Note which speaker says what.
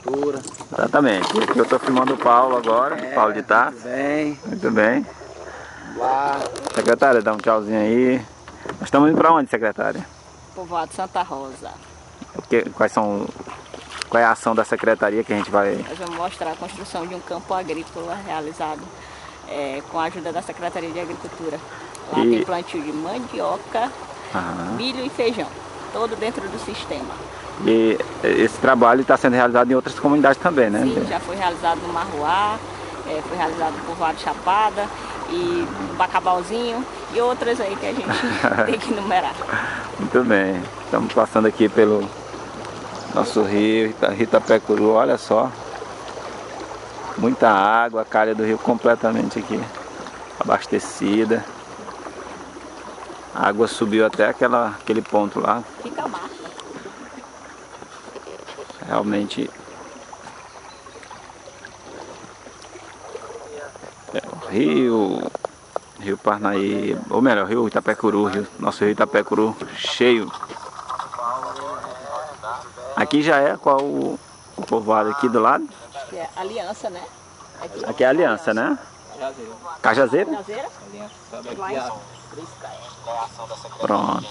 Speaker 1: agricultura.
Speaker 2: Exatamente. E aqui eu estou filmando o Paulo agora,
Speaker 1: É,
Speaker 2: Paulo de Tarso.
Speaker 1: Tudo bem.
Speaker 2: Muito bem.
Speaker 1: Lá,
Speaker 2: Secretária, dá um tchauzinho aí. Nós estamos indo para onde, secretária?
Speaker 3: Povoado Santa Rosa.
Speaker 2: Que- quais são, qual é a ação da secretaria que a gente vai...
Speaker 3: Nós vamos mostrar a construção de um campo agrícola realizado eh, com a ajuda da Secretaria de Agricultura. Lá
Speaker 2: E-
Speaker 3: tem plantio de mandioca,
Speaker 2: Aham.
Speaker 3: milho e feijão, todo dentro do sistema.
Speaker 2: E esse trabalho está sendo realizado em outras comunidades também, né?
Speaker 3: Sim, já foi realizado no Marruá, eh, foi realizado no Povoado Chapada e no Bacabauzinho e outras aí que a gente tem que numerar.
Speaker 2: Muito bem. Estamos passando aqui pelo nosso rio, Ita- Itapecuru, olha só. Muita água, a calha do rio completamente aqui abastecida. A água subiu até aquela, aquele ponto lá.
Speaker 3: Fica massa.
Speaker 2: Realmente é, o rio, rio Parnaí, ou melhor, rio Itapecuru, rio, nosso rio Itapecuru cheio. Aqui já é qual o, o povoado aqui do lado?
Speaker 3: Que é aliança, né? Aqui,
Speaker 2: Aqui é a Aliança, né? Cajazeiro?
Speaker 3: Caseira? Lá em
Speaker 2: Pronto.